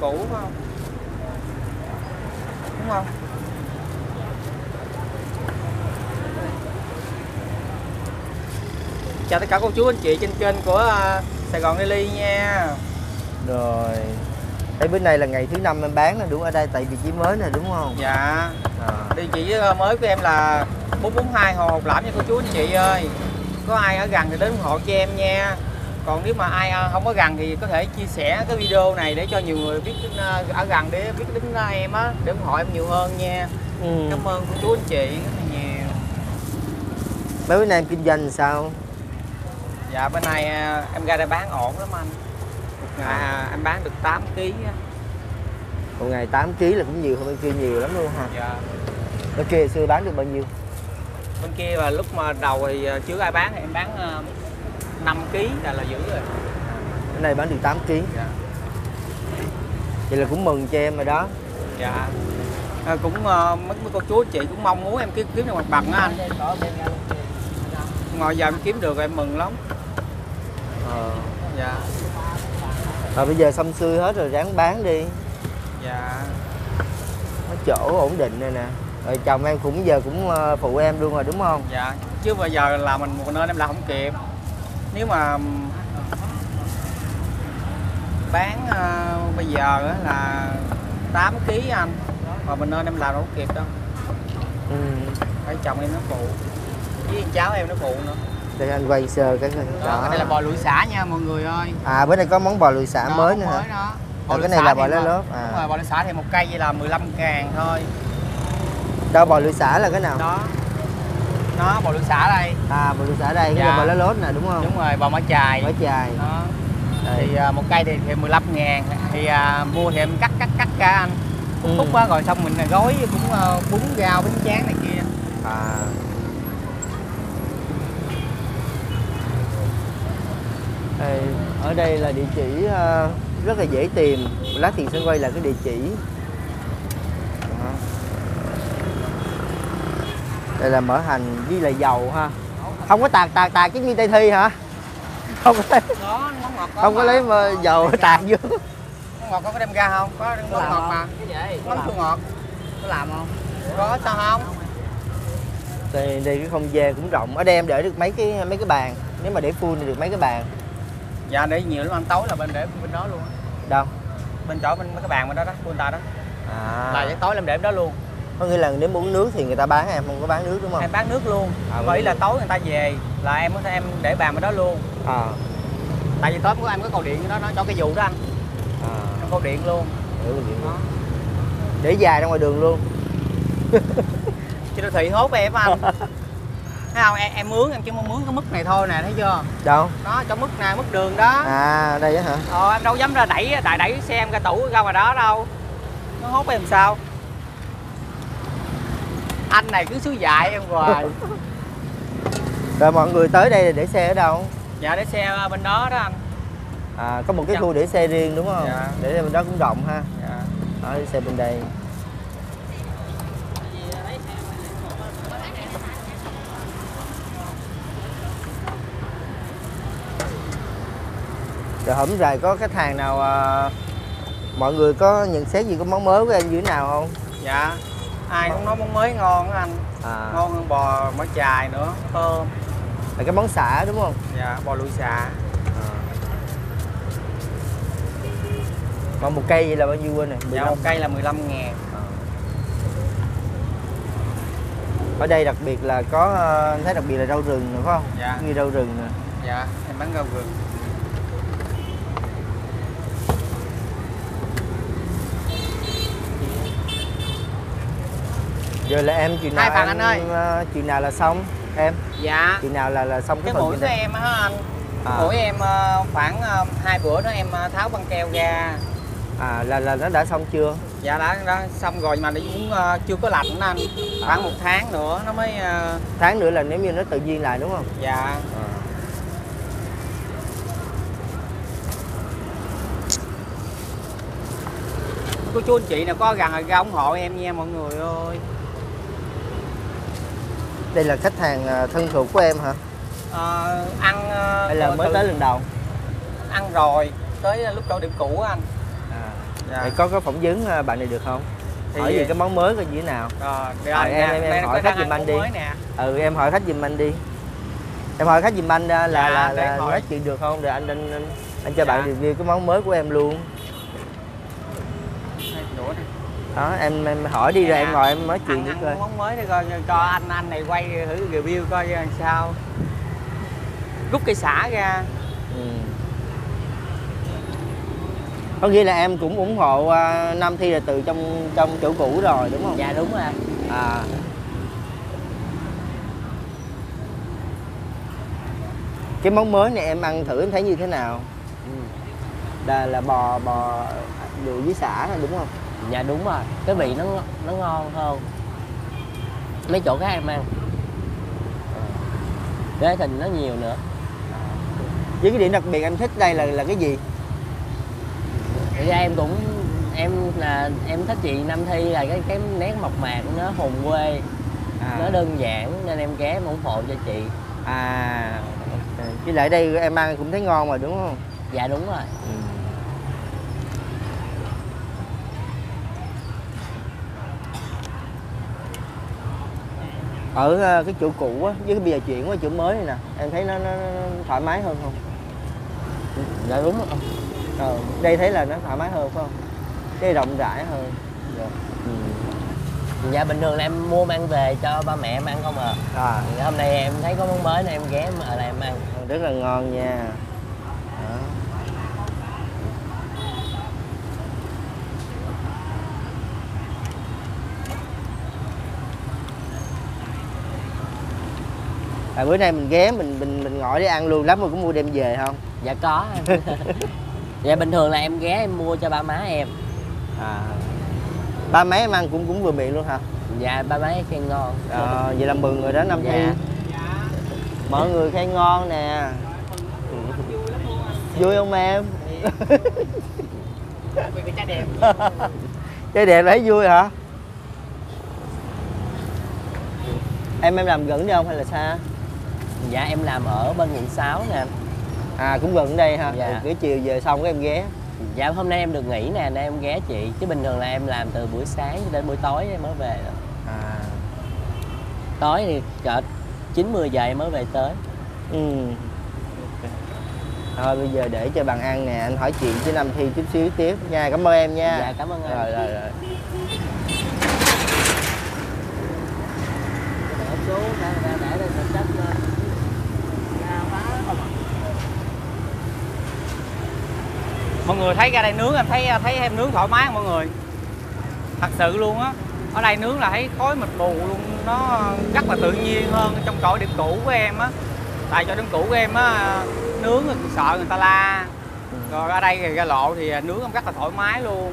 cũ phải không? Đúng không? Chào tất cả cô chú anh chị trên kênh của à, Sài Gòn Daily nha. Rồi. Đây bữa nay là ngày thứ năm em bán nè đúng ở đây tại vị trí mới nè đúng không? dạ. À. địa chỉ ờ, mới của em là 442 Hồ Học Lãm nha cô chú anh chị ơi. Có ai ở gần thì đến ủng hộ cho em nha còn nếu mà ai ờ, không có gần thì có thể chia sẻ cái video này để cho nhiều người biết đến, ờ, ở gần để biết đến ờ, em á để ủng hộ em nhiều hơn nha. Ừ. cảm ơn cô chú anh chị rất là nhiều. Mấy bữa nay em kinh doanh sao? dạ bên này em ra đây bán ổn lắm anh. Một ngày. à, em bán được 8 kg á. Một ngày 8 kg là cũng nhiều hơn bên kia nhiều lắm luôn ha dạ. Bên kia xưa bán được bao nhiêu? bên kia là lúc mà đầu thì chưa ai bán thì em bán 5 kg là là dữ rồi. Bên này bán được 8 kg dạ. Vậy là cũng mừng cho em rồi đó. Dạ. À, cũng ờ, mấy, cô chú chị cũng mong muốn em kiếm kiếm được mặt bằng á anh. Ngồi giờ em kiếm được em mừng lắm. Ờ. dạ. Rồi bây giờ xong xuôi hết rồi ráng bán đi. Dạ. Có chỗ ổn định đây nè. Rồi chồng em cũng giờ cũng ờ, phụ em luôn rồi đúng không? dạ. Chứ bây giờ là mình một nơi em làm không kịp nếu mà bán ờ, bây giờ là 8 kg anh mà mình nên em làm đâu kịp đâu Ừ. phải chồng em nó phụ với cháu em nó phụ nữa Đây anh quay sơ cái đó, đó. này là bò lụi xả nha mọi người ơi À bữa nay có món bò lùi xả Đó, mới nữa hả? mới đó Rồi lụi cái này là bò lá lốt, à. đúng rồi bò lụi xả thì một cây vậy là 15 ngàn thôi Đâu bò lùi xả là cái nào? đó nó bò lụi xả đây À bò lùi xả đây, cái Dạ. bò lá lốt nè đúng không? đúng rồi bò mã chài Mới chài. đó thì à, một cây thì, thì 15 ngàn thì à, mua thì em cắt cắt cắt ra anh Ừ. khúc quá rồi xong mình gói cũng à, bún rau bánh tráng này kia À. Ở đây là địa chỉ ờ, rất là dễ tìm. Lát tiền sẽ quay là cái địa chỉ. Đây là mỡ hành với là dầu ha. Không có tạt tạt tạt cái như tây thi hả? Không có lấy, đó món ngọt có không có lấy mà dầu tạt vô. món ngọt có đem ra không có món ngọt mà món chua ngọt có làm không có sao không Đây, đây cái không gian cũng rộng. Ở đây em để được mấy cái mấy cái bàn. Nếu mà để full thì được mấy cái bàn. dạ để nhiều lắm ăn tối là bên để bên đó luôn á. Đâu? bên chỗ bên mấy cái bàn bên đó đó của người ta đó À. là tối là em để bên đó luôn có nghĩa là nếu muốn nước thì người ta bán em không có bán nước đúng không? Em bán nước luôn. À, ý là tối người ta về là em có thể em để bàn bên đó luôn. À, tại vì tối của em có cầu điện đó nó cho cái vụ đó anh. À. Em cầu điện luôn. Hiểu rồi. đó. Để dài ra ngoài đường luôn. Chứ đô thị hốt em anh. Thấy không? Em, em mướn em chỉ muốn mướn cái mức này thôi nè thấy chưa? Đâu? Đó cho mức này mức đường đó. À đây á hả? Ờ em đâu dám ra đẩy đại đẩy xe em ra tủ ra ngoài đó đâu. Nó hốt em sao anh này cứ xúi dại em hoài. Rồi mọi người tới đây là để xe ở đâu? Dạ để xe bên đó đó anh. À có một cái Dạ. khu để xe riêng đúng không? Dạ. để xe bên đó cũng rộng ha. Dạ. đó để xe bên đây. Rồi hổm rày có khách hàng nào à, mọi người có nhận xét gì có món mới của em như thế nào không? Dạ ai cũng nói món mới ngon á anh. À. Ngon hơn bò mỡ chài nữa. Thơm. Là cái món xả đúng không? Dạ bò lụi xạ mà một cây vậy là bao nhiêu quên này dạ một cây là 15 ngàn. Ở đây đặc biệt là có ờ, thấy đặc biệt là rau rừng nữa phải không? Dạ. như rau rừng nè. Dạ em bán rau rừng giờ là em chuyện nào Hai phần anh ơi. ờ, chuyện nào là xong em? Dạ. Chuyện nào là là xong cái, cái phần mũi của em á anh? À. mũi em ờ, khoảng ờ, hai bữa đó em tháo băng keo ra. À là là nó đã xong chưa? Dạ đã, đã xong rồi mà nó cũng chưa có lạnh đó anh. Khoảng một tháng nữa nó mới tháng nữa là nếu như nó tự nhiên lại đúng không? Dạ. Cô chú anh chị nào có gần là ra ủng hộ em nha mọi người ơi đây là khách hàng ờ, thân thuộc của em hả Ờ, ăn ờ, hay là mới từ- tới lần đầu ăn rồi tới lúc chỗ điểm cũ anh à. Dạ. Vậy có có phỏng vấn à, bạn này được không Thì- hỏi về cái món mới coi như thế nào Rồi, thì Rồi, em- nè, em- em đây hỏi khách giùm anh đi. ừ em hỏi khách giùm anh đi em hỏi khách giùm anh là Dạ, là, là hỏi. nói chuyện được không để anh anh anh, anh cho Dạ. bạn review cái món mới của em luôn. Đó em em hỏi đi rồi Dạ. em ngồi em nói chuyện với coi. món mới để coi cho anh anh này quay thử review coi làm sao. Rút cây xả ra. Ừ. có nghĩa là em cũng ủng hộ uh, Nam Thi là từ trong trong chỗ cũ rồi đúng không? Dạ đúng rồi. À. Cái món mới này em ăn thử em thấy như thế nào? Ừ. là là bò bò đường với xả đúng không dạ đúng rồi. Cái vị nó nó ngon hơn. Mấy chỗ khác em ăn. Cái thịt nó nhiều nữa. Với cái điểm đặc biệt em thích đây là là cái gì? Thực ra em cũng em là em thích chị Nam Thi là cái cái nét mộc mạc nó hồn quê. À, nó đơn giản nên em ghé em ủng hộ cho chị. À với lại đây em ăn cũng thấy ngon mà đúng không? Dạ đúng rồi ở ờ, cái chỗ cũ á với cái bây giờ chuyển qua chỗ mới này nè em thấy nó, nó, nó thoải mái hơn không? Dạ đúng rồi. Ờ, đây thấy là nó thoải mái hơn phải không? Cái rộng rãi hơn. Dạ. ừ. dạ bình thường là em mua mang về cho ba mẹ em ăn không à. À hôm nay em thấy có món mới nên em ghé ở lại em ăn. Rất là ngon nha Đó. À, bữa nay mình ghé mình mình mình ngồi để ăn luôn. Lắm rồi cũng mua đem về không? Dạ có. Dạ bình thường là em ghé em mua cho ba má em. À. Ba mấy em ăn cũng cũng vừa miệng luôn hả? Dạ ba má khen ngon. Ờ, vậy là mừng rồi đó năm thi. Dạ. Mọi người khen ngon nè. Vui không em? Vì cái trái đẹp chơi đẹp thấy vui hả? Em em làm gần đây không hay là xa dạ em làm ở bên quận 6 nè. À cũng gần đây ha. Dạ. Ừ, chiều về xong cái em ghé. Dạ hôm nay em được nghỉ nè nên em ghé chị. Chứ bình thường là em làm từ buổi sáng cho đến buổi tối em mới về đó. à. Tối thì cỡ 9 10 giờ em mới về tới. Ừ. Thôi bây giờ để cho bạn ăn nè. Anh hỏi chuyện với năm thi chút xíu tiếp nha. Cảm ơn em nha. Dạ cảm ơn anh rồi rồi rồi. Để xuống để để để đây mình chất lên Ra phá không à mọi người thấy ra đây nướng em thấy thấy em nướng thoải mái không mọi người? Thật sự luôn á. Ở đây nướng là thấy khói mịt mù luôn nó rất là tự nhiên hơn trong chỗ điểm cũ của em á. Tại chỗ điểm cũ của em á nướng thì sợ người ta la. Rồi ở đây thì ra lộ thì nướng em rất là thoải mái luôn.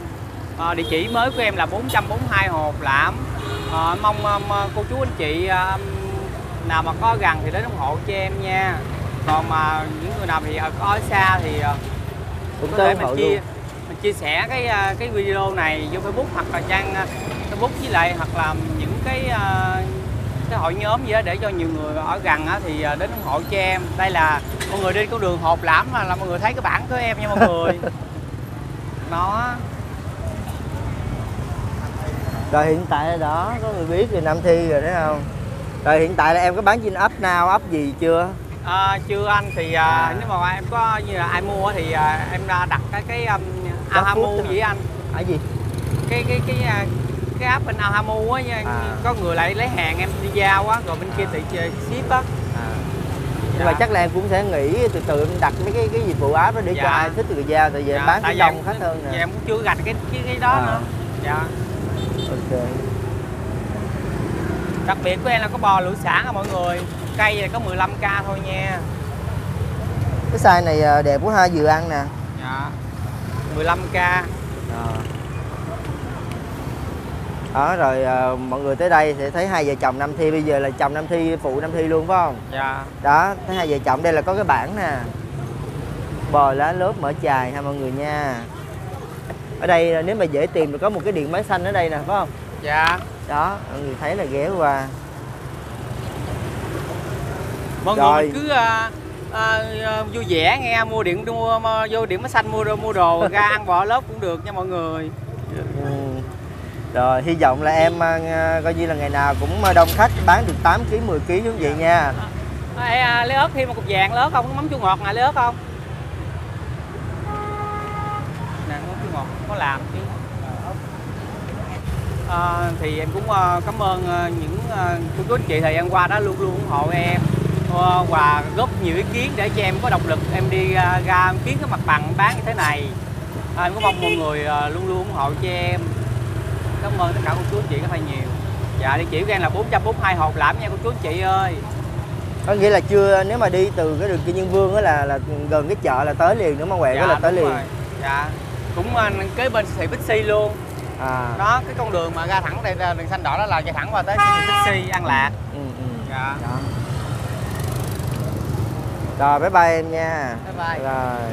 À, địa chỉ mới của em là 442 Hồ Lãm. À, mong um, cô chú anh chị um, nào mà có gần thì đến ủng hộ cho em nha. Còn mà những người nào thì ở- ở xa thì uh, cũng có thể mình chia luôn. mình chia sẻ cái à, cái video này vô Facebook hoặc là trang à, Facebook với lại hoặc là những cái à, cái hội nhóm gì đó để cho nhiều người ở gần á, thì đến ủng hộ cho em. Đây là mọi người đi con đường hộp lãm là, là mọi người thấy cái bảng của em nha mọi người. Nó rồi hiện tại là đó có người biết rồi năm thi rồi đấy không? Rồi hiện tại là em có bán trên ấp nào ấp gì chưa à, chưa anh thì à, À. nếu mà em có như là ai mua thì à, em đặt cái cái um, Ahamu với anh ở gì? Cái cái cái à, cái app bên Ahamu á À. có người lại lấy hàng em đi giao á rồi bên kia tự chơi ship á. À. Nhưng mà Dạ. chắc là em cũng sẽ nghĩ từ từ em đặt mấy cái cái dịch vụ app đó để cho Dạ. ai thích người giao tại vì em Dạ, bán tại cái đông em- khách hơn dạ, nè em cũng chưa gạch cái cái, cái đó À. nữa. Dạ. Ok đặc biệt của em là có bò lưỡi sản à mọi người. Cây này có 15k thôi nha. Cái size này à, đẹp quá ha vừa ăn nè. Dạ. 15k à. đó rồi à, mọi người tới đây sẽ thấy hai vợ chồng năm thi. Bây giờ là chồng năm thi phụ năm thi luôn phải không? Dạ. Đó thấy hai vợ chồng. Đây là có cái bảng nè. Bò lá lốt mở chài ha mọi người nha. Ở đây nếu mà dễ tìm thì có một cái điện máy xanh ở đây nè phải không? Dạ đó mọi người thấy là ghé qua mọi Rồi. người cứ à, à, à, vui vẻ nghe mua điện mua mua- vô điện máy xanh mua đồ mua đồ ra ăn bò lớp cũng được nha mọi người Ừ. Rồi hy vọng là em à, coi như là ngày nào cũng à, đông khách bán được 8 kg 10 kg giống vậy nha. Ê, à, lấy ớt thêm một cục vàng lấy ớt không mắm chua ngọt nè lấy ớt không nè mắm chua ngọt có làm chứ à, thì em cũng à, cảm ơn à, những cô chú anh chị thời gian qua đã luôn luôn ủng hộ em. À, và góp nhiều ý kiến để cho em có động lực em đi à, ra kiếm cái mặt bằng bán như thế này. À, em cũng mong mọi người à, luôn luôn ủng hộ cho em. Cảm ơn tất cả cô chú anh chị rất là nhiều. Dạ địa chỉ của em là 442 hộp lãm nha cô chú anh chị ơi. Có nghĩa là chưa nếu mà đi từ cái đường Kinh Nhân Vương á là là gần cái chợ là tới liền đúng không? Quẹo đó là tới liền. rồi. dạ cũng kế bên siêu thị Bixi luôn À. đó cái con đường mà ra thẳng đây ra đường xanh đỏ đó là ra thẳng qua tới siêu thị Bixi An Lạc Ừ, ừ. dạ Đó. Rồi bye bye em nha. bye bye Rồi.